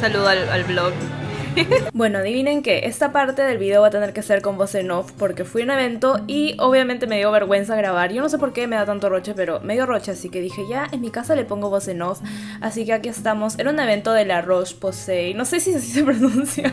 saludo al, al blog. Bueno, adivinen que esta parte del video va a tener que ser con voz en off porque fui a un evento y obviamente me dio vergüenza grabar. Yo no sé por qué me da tanto roche, pero me dio roche, así que dije ya en mi casa le pongo voz en off. Así que aquí estamos. Era un evento de La Roche Posay. No sé si así se pronuncia,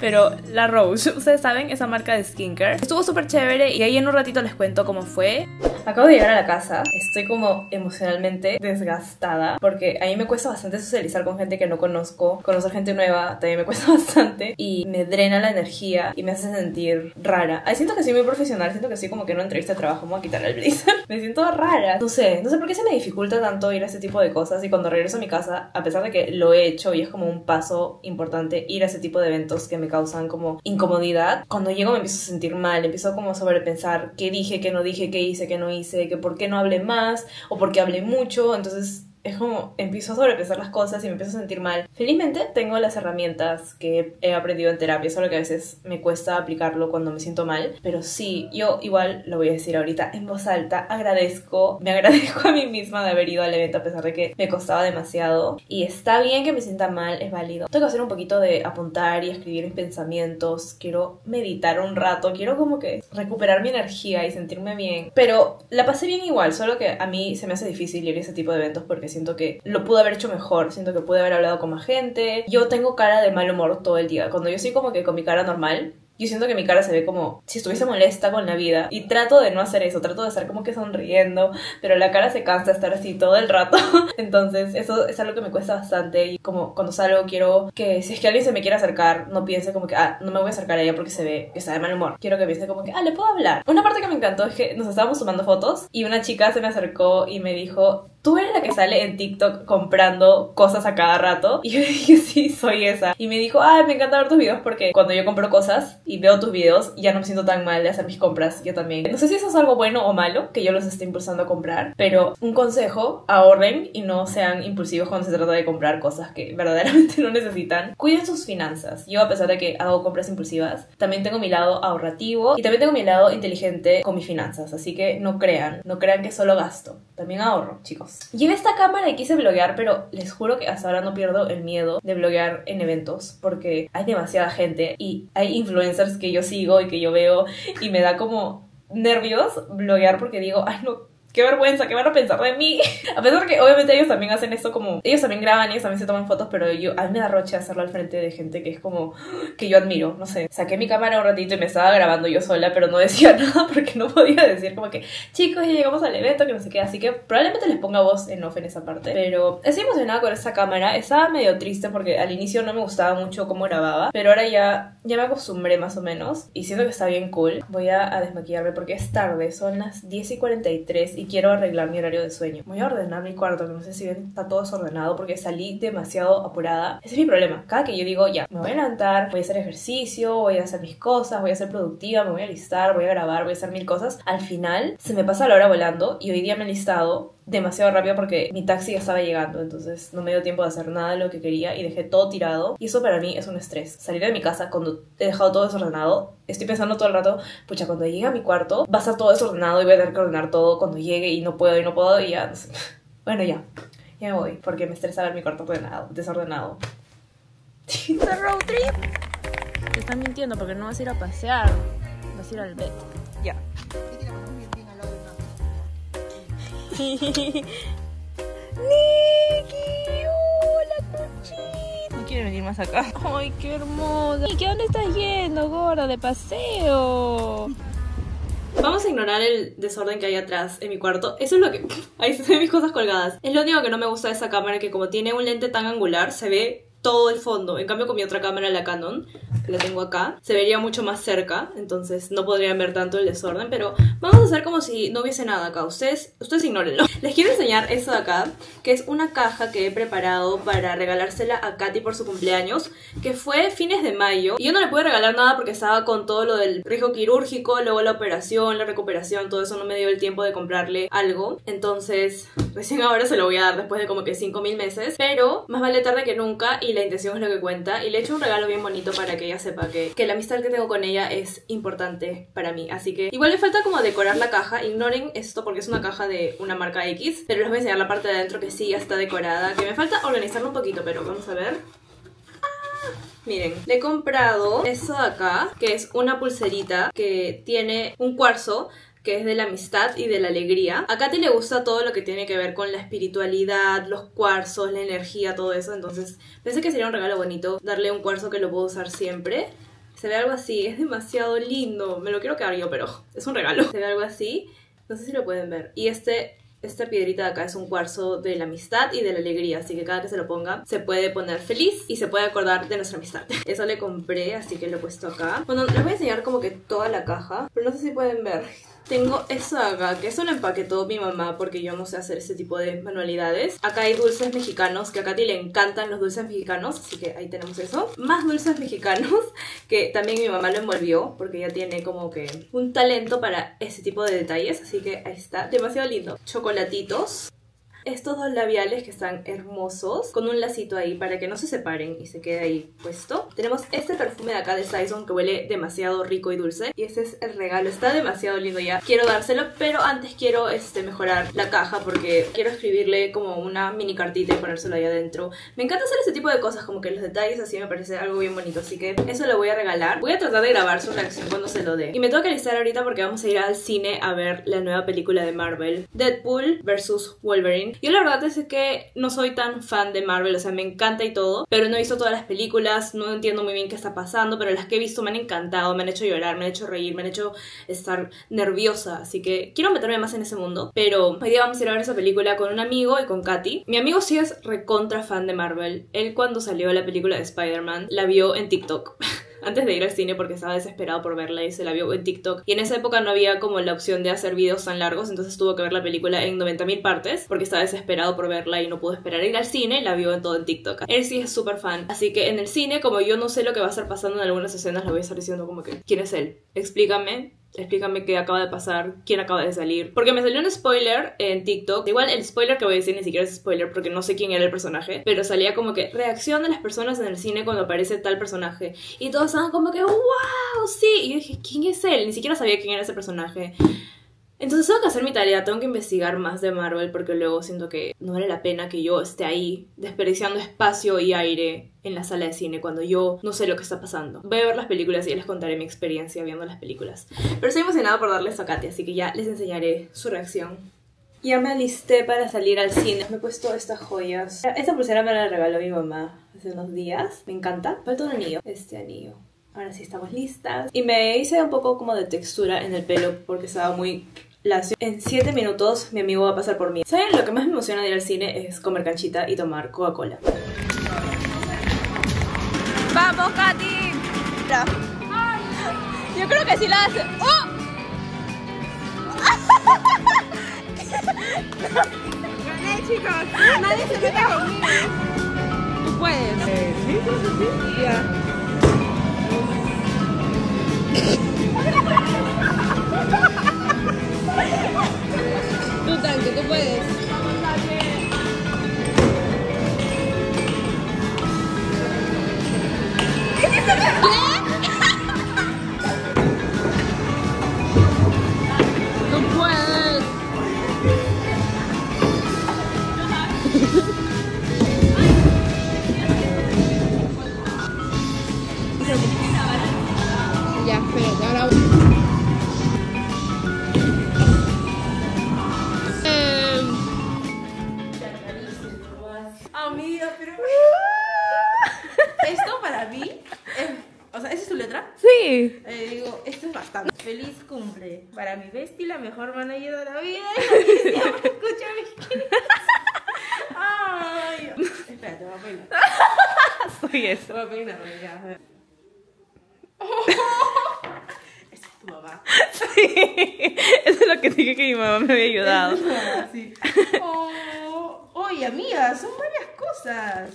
pero La Roche. Ustedes saben, esa marca de skincare. Estuvo súper chévere y ahí en un ratito les cuento cómo fue. Acabo de llegar a la casa. Estoy como emocionalmente desgastada porque a mí me cuesta bastante socializar con gente que no conozco. Conocer gente nueva también me cuesta bastante y me drena la energía y me hace sentir rara. Ahí siento que soy muy profesional, siento que soy como que en una entrevista de trabajo, me a quitar el blazer. me siento rara. No sé, no sé por qué se me dificulta tanto ir a ese tipo de cosas y cuando regreso a mi casa, a pesar de que lo he hecho y es como un paso importante ir a ese tipo de eventos que me causan como incomodidad, cuando llego me empiezo a sentir mal, empiezo como a sobrepensar qué dije, qué no dije, qué hice, qué no hice, que por qué no hablé más o por qué hablé mucho, entonces es como empiezo a sobrepensar las cosas y me empiezo a sentir mal. Felizmente tengo las herramientas que he aprendido en terapia, solo que a veces me cuesta aplicarlo cuando me siento mal, pero sí, yo igual lo voy a decir ahorita en voz alta, agradezco, me agradezco a mí misma de haber ido al evento a pesar de que me costaba demasiado y está bien que me sienta mal, es válido. Tengo que hacer un poquito de apuntar y escribir mis pensamientos, quiero meditar un rato, quiero como que recuperar mi energía y sentirme bien, pero la pasé bien igual, solo que a mí se me hace difícil ir a ese tipo de eventos porque siento que lo pude haber hecho mejor, siento que pude haber hablado con más gente. Yo tengo cara de mal humor todo el día. Cuando yo soy como que con mi cara normal, yo siento que mi cara se ve como si estuviese molesta con la vida y trato de no hacer eso, trato de estar como que sonriendo, pero la cara se cansa de estar así todo el rato. Entonces, eso es algo que me cuesta bastante y como cuando salgo quiero que si es que alguien se me quiere acercar, no piense como que, ah, no me voy a acercar a ella porque se ve que está de mal humor. Quiero que piense como que, ah, le puedo hablar. Una parte que me encantó es que nos estábamos tomando fotos y una chica se me acercó y me dijo, tú eres la que sale en TikTok comprando cosas a cada rato. Y yo dije, sí, soy esa. Y me dijo, ay, me encanta ver tus videos porque cuando yo compro cosas y veo tus videos, ya no me siento tan mal de hacer mis compras. Yo también. No sé si eso es algo bueno o malo, que yo los esté impulsando a comprar, pero un consejo, ahorren y no sean impulsivos cuando se trata de comprar cosas que verdaderamente no necesitan. Cuiden sus finanzas. Yo, a pesar de que hago compras impulsivas, también tengo mi lado ahorrativo y también tengo mi lado inteligente con mis finanzas. Así que no crean, no crean que solo gasto. También ahorro, chicos. Llevé esta cámara y quise bloguear, pero les juro que hasta ahora no pierdo el miedo de bloguear en eventos porque hay demasiada gente y hay influencers que yo sigo y que yo veo y me da como nervios bloguear porque digo, ay no, qué vergüenza, qué van a pensar de mí. a pesar de que obviamente ellos también hacen esto como, ellos también graban, ellos también se toman fotos, pero yo, a mí me da roche hacerlo al frente de gente que es como, que yo admiro, no sé. Saqué mi cámara un ratito y me estaba grabando yo sola, pero no decía nada porque no podía decir como que, chicos, ya llegamos al evento, que no sé qué, así que probablemente les ponga voz en off en esa parte. Pero estoy emocionada con esa cámara, estaba medio triste porque al inicio no me gustaba mucho cómo grababa, pero ahora ya, ya me acostumbré más o menos y siento que está bien cool. Voy a desmaquillarme porque es tarde, son las 10 y 43 y quiero arreglar mi horario de sueño. Voy a ordenar mi cuarto, que no sé si ven, está todo desordenado porque salí demasiado apurada. Ese es mi problema. Cada que yo digo, ya, me voy a levantar, voy a hacer ejercicio, voy a hacer mis cosas, voy a ser productiva, me voy a listar, voy a grabar, voy a hacer mil cosas, al final se me pasa la hora volando y hoy día me he listado demasiado rápido porque mi taxi ya estaba llegando, entonces no me dio tiempo de hacer nada de lo que quería y dejé todo tirado. Y eso para mí es un estrés. Salir de mi casa cuando he dejado todo desordenado, estoy pensando todo el rato, pucha, cuando llegue a mi cuarto va a estar todo desordenado y voy a tener que ordenar todo cuando llegue y no puedo y no puedo y ya, no sé. Bueno, ya, ya me voy porque me estresa ver mi cuarto ordenado, desordenado. road trip? Te están mintiendo porque no vas a ir a pasear, vas a ir al vet. Ya. Niki, hola cuchita. No quiere venir más acá. Ay, qué hermosa. Niki, ¿a dónde estás yendo, gorda? De paseo. Vamos a ignorar el desorden que hay atrás en mi cuarto. Eso es lo que... Ahí se ven mis cosas colgadas. Es lo único que no me gusta de esa cámara, que como tiene un lente tan angular, se ve todo el fondo. En cambio, con mi otra cámara, la Canon, que la tengo acá, se vería mucho más cerca, entonces no podrían ver tanto el desorden, pero vamos a hacer como si no hubiese nada acá. Ustedes, ustedes ignórenlo. Les quiero enseñar esto de acá, que es una caja que he preparado para regalársela a Katy por su cumpleaños, que fue fines de mayo. Y yo no le pude regalar nada porque estaba con todo lo del riesgo quirúrgico, luego la operación, la recuperación, todo eso no me dio el tiempo de comprarle algo. Entonces, recién ahora se lo voy a dar después de como que 5.000 meses, pero más vale tarde que nunca y la intención es lo que cuenta. Y le he hecho un regalo bien bonito para que ella sepa que, que la amistad que tengo con ella es importante para mí. Así que igual le falta como decorar la caja. Ignoren esto porque es una caja de una marca X. Pero les voy a enseñar la parte de adentro que sí ya está decorada. Que me falta organizarlo un poquito, pero vamos a ver. Miren, le he comprado esto de acá, que es una pulserita que tiene un cuarzo que es de la amistad y de la alegría. A Katy le gusta todo lo que tiene que ver con la espiritualidad, los cuarzos, la energía, todo eso. Entonces pensé que sería un regalo bonito darle un cuarzo que lo puedo usar siempre. Se ve algo así, es demasiado lindo. Me lo quiero quedar yo, pero es un regalo. Se ve algo así. No sé si lo pueden ver. Y este esta piedrita de acá es un cuarzo de la amistad y de la alegría, así que cada que se lo ponga se puede poner feliz y se puede acordar de nuestra amistad. Eso le compré, así que lo he puesto acá. Bueno, les voy a enseñar como que toda la caja, pero no sé si pueden ver. Tengo esa acá, que eso lo empaquetó mi mamá porque yo no sé hacer ese tipo de manualidades. Acá hay dulces mexicanos, que a Katy le encantan los dulces mexicanos, así que ahí tenemos eso. Más dulces mexicanos, que también mi mamá lo envolvió porque ella tiene como que un talento para ese tipo de detalles, así que ahí está, demasiado lindo. Chocolatitos, estos dos labiales que están hermosos con un lacito ahí para que no se separen y se quede ahí puesto. Tenemos este perfume de acá de Saison que huele demasiado rico y dulce y este es el regalo, está demasiado lindo ya. Quiero dárselo, pero antes quiero este, mejorar la caja porque quiero escribirle como una mini cartita y ponérselo ahí adentro. Me encanta hacer ese tipo de cosas, como que los detalles así me parece algo bien bonito, así que eso lo voy a regalar. Voy a tratar de grabar su reacción cuando se lo dé. Y me tengo que alistar ahorita porque vamos a ir al cine a ver la nueva película de Marvel, Deadpool vs. Wolverine. Yo la verdad es que no soy tan fan de Marvel, o sea, me encanta y todo, pero no he visto todas las películas, no entiendo muy bien qué está pasando, pero las que he visto me han encantado, me han hecho llorar, me han hecho reír, me han hecho estar nerviosa, así que quiero meterme más en ese mundo, pero hoy día vamos a ir a ver esa película con un amigo y con Katy. Mi amigo sí es recontra fan de Marvel, él cuando salió la película de Spider-Man la vio en TikTok. antes de ir al cine porque estaba desesperado por verla y se la vio en TikTok. Y en esa época no había como la opción de hacer videos tan largos, entonces tuvo que ver la película en 90.000 partes porque estaba desesperado por verla y no pudo esperar a ir al cine, la vio en todo en TikTok. Él sí es súper fan, así que en el cine, como yo no sé lo que va a estar pasando en algunas escenas, le voy a estar diciendo como que, ¿quién es él? Explícame, explícame qué acaba de pasar, quién acaba de salir. Porque me salió un spoiler en TikTok. Igual el spoiler que voy a decir ni siquiera es spoiler porque no sé quién era el personaje. Pero salía como que reacción de las personas en el cine cuando aparece tal personaje. Y todos estaban como que, wow, sí. Y yo dije, ¿quién es él? Ni siquiera sabía quién era ese personaje. Entonces tengo que hacer mi tarea, tengo que investigar más de Marvel porque luego siento que no vale la pena que yo esté ahí desperdiciando espacio y aire en la sala de cine cuando yo no sé lo que está pasando. Voy a ver las películas y ya les contaré mi experiencia viendo las películas. Pero estoy emocionada por darles a Katy, así que ya les enseñaré su reacción. Ya me alisté para salir al cine. Me he puesto estas joyas. Esta pulsera me la regaló mi mamá hace unos días. Me encanta. Falta un anillo. Este anillo. Ahora sí estamos listas. Y me hice un poco como de textura en el pelo porque estaba muy lacio. En 7 minutos mi amigo va a pasar por mí. ¿Saben? Lo que más me emociona de ir al cine es comer canchita y tomar Coca-Cola. ¡Vamos, Katy! Yo creo que sí la hace. ¡Oh! Gané, chicos. Nadie se meta conmigo. Tú puedes. sí, sí, sí. Ya. Tú tanque, tú puedes. Pero. Esto para mí. es- O sea, ¿esa es tu letra? Sí. Eh, digo, esto es bastante. Feliz cumple. Para mi bestie, la mejor manager de la vida. Y siempre escucha mis críticas. Ay. Espérate, voy a peinar. Soy eso. Voy a peinar, ya. Esa es tu mamá. Sí. Eso es lo que dije que mi mamá me había ayudado. Esa es tu mamá, sí. Oh, oye, amiga, son varias cosas.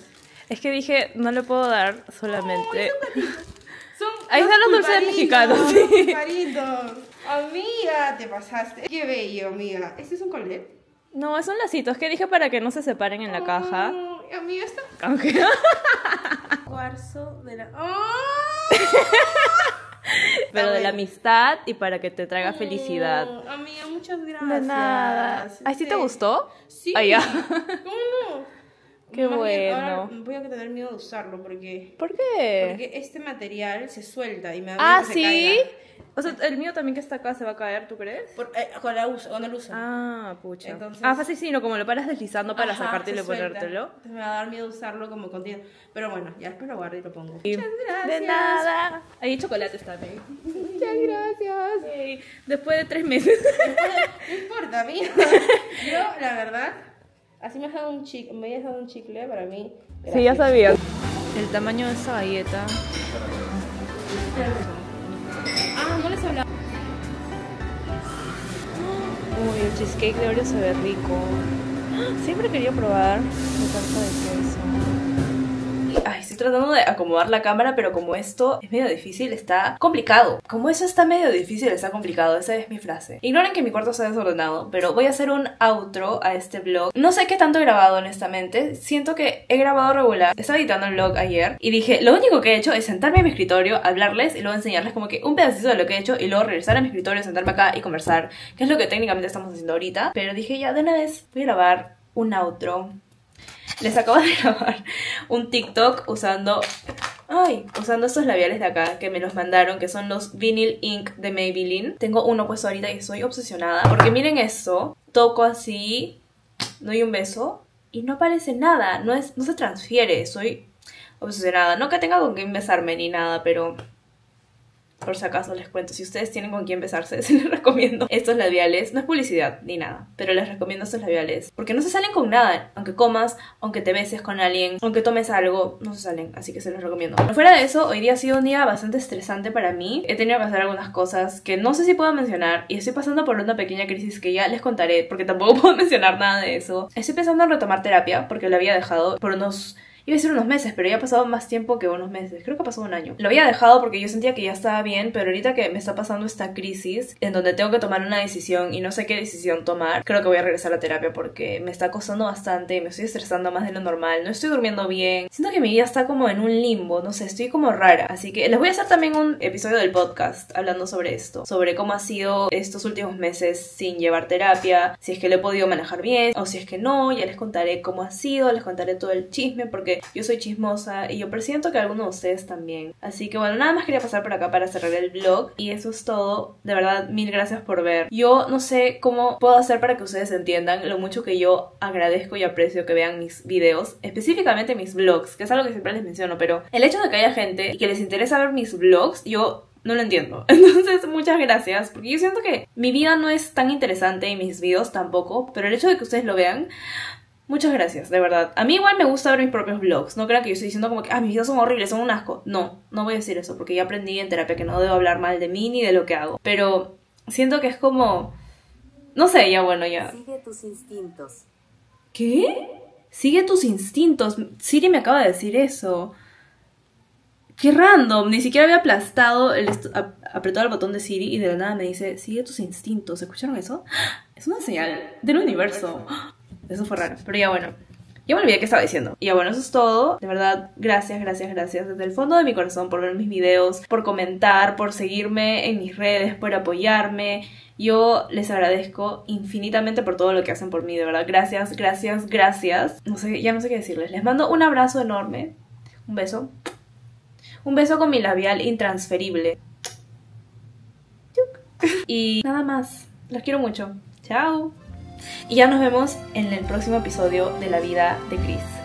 Es que dije, no le puedo dar solamente. Son Ahí están los dulces mexicanos, sí. Amiga, te pasaste. Qué bello, amiga. ¿Este es un collet? No, son lacitos que dije para que no se separen en la caja. Ay, amiga, está cuarzo de la. ¡Oh! Pero de la amistad y para que te traiga felicidad. Oh, amiga, muchas gracias. De nada. ¿Ay, sí te Este, gustó? Sí. Ah, ya. ¿Cómo no? Qué Más bien, ahora bueno. voy a tener miedo de usarlo porque, ¿Por qué? porque este material se suelta y me da miedo Ah, que se sí. caiga. O sea, el mío también que está acá se va a caer, ¿tú crees? Por- eh, con, la uso, con el uso. Ah, pucha. Entonces- Ah, fácil sí, no, como lo paras deslizando para Ajá, sacártelo y se ponértelo. Entonces me va a dar miedo usarlo como continuo. Pero bueno, ya después lo guardo y lo pongo. Muchas gracias. De nada. Hay chocolates también. Muchas gracias. Yay. Después de tres meses. No importa, mí. Yo, la verdad, así me has dado un chicle, me hayas dado un chicle para mí. Sí, ya gracias. sabía. El tamaño de esa galleta. Ah, no les hablaba. Uy, el cheesecake de Oreo se ve rico. Siempre quería probar la tarta de queso. Ay, estoy tratando de acomodar la cámara, pero como esto es medio difícil, está complicado. Como eso está medio difícil, está complicado. Esa es mi frase. Ignoren que mi cuarto está desordenado, pero voy a hacer un outro a este vlog. No sé qué tanto he grabado, honestamente. Siento que he grabado regular. Estaba editando el vlog ayer y dije, lo único que he hecho es sentarme a mi escritorio, hablarles y luego enseñarles como que un pedacito de lo que he hecho y luego regresar a mi escritorio, sentarme acá y conversar, que es lo que técnicamente estamos haciendo ahorita. Pero dije, ya, de una vez voy a grabar un outro les acabo de grabar un TikTok usando. Ay, usando estos labiales de acá que me los mandaron, que son los Vinyl Ink de Maybelline. Tengo uno puesto ahorita y estoy obsesionada. Porque miren esto, toco así, doy un beso y no aparece nada, no, es, no se transfiere, estoy obsesionada. No que tenga con quién besarme ni nada, pero por si acaso les cuento, si ustedes tienen con quién besarse, se les recomiendo estos labiales. No es publicidad ni nada, pero les recomiendo estos labiales. Porque no se salen con nada. Aunque comas, aunque te beses con alguien, aunque tomes algo, no se salen. Así que se los recomiendo. Pero fuera de eso, hoy día ha sido un día bastante estresante para mí. He tenido que hacer algunas cosas que no sé si puedo mencionar. Y estoy pasando por una pequeña crisis que ya les contaré, porque tampoco puedo mencionar nada de eso. Estoy pensando en retomar terapia, porque lo había dejado por unos Iba a decir unos meses, pero ya ha pasado más tiempo que unos meses. Creo que ha pasado un año. Lo había dejado porque yo sentía que ya estaba bien, pero ahorita que me está pasando esta crisis en donde tengo que tomar una decisión y no sé qué decisión tomar, creo que voy a regresar a la terapia porque me está costando bastante, me estoy estresando más de lo normal, no estoy durmiendo bien. Siento que mi vida está como en un limbo, no sé, estoy como rara. Así que les voy a hacer también un episodio del podcast hablando sobre esto, sobre cómo ha sido estos últimos meses sin llevar terapia, si es que lo he podido manejar bien o si es que no, ya les contaré cómo ha sido, les contaré todo el chisme porque yo soy chismosa y yo presiento que algunos de ustedes también. Así que bueno, nada más quería pasar por acá para cerrar el vlog y eso es todo. De verdad, mil gracias por ver. Yo no sé cómo puedo hacer para que ustedes entiendan lo mucho que yo agradezco y aprecio que vean mis videos, específicamente mis vlogs, que es algo que siempre les menciono, pero el hecho de que haya gente que les interesa ver mis vlogs, yo no lo entiendo. Entonces, muchas gracias. Porque yo siento que mi vida no es tan interesante y mis videos tampoco. Pero el hecho de que ustedes lo vean, muchas gracias, de verdad. A mí igual me gusta ver mis propios vlogs. No crean que yo estoy diciendo como que, ah, mis videos son horribles, son un asco. No, no voy a decir eso. Porque ya aprendí en terapia que no debo hablar mal de mí ni de lo que hago. Pero siento que es como... No sé, ya bueno, ya. Sigue tus instintos. ¿Qué? Sigue tus instintos. Siri me acaba de decir eso. Qué random. Ni siquiera había aplastado, el ap- apretado el botón de Siri y de la nada me dice, sigue tus instintos. ¿Escucharon eso? Es una señal del universo. Eso fue raro. Pero ya bueno. Ya me olvidé qué estaba diciendo. Y ya bueno, eso es todo. De verdad, gracias, gracias, gracias. Desde el fondo de mi corazón por ver mis videos, por comentar, por seguirme en mis redes, por apoyarme. Yo les agradezco infinitamente por todo lo que hacen por mí, de verdad. Gracias, gracias, gracias. No sé, ya no sé qué decirles. Les mando un abrazo enorme. Un beso. Un beso con mi labial intransferible. Y nada más. Los quiero mucho. Chao. Y ya nos vemos en el próximo episodio de La vida de Chris.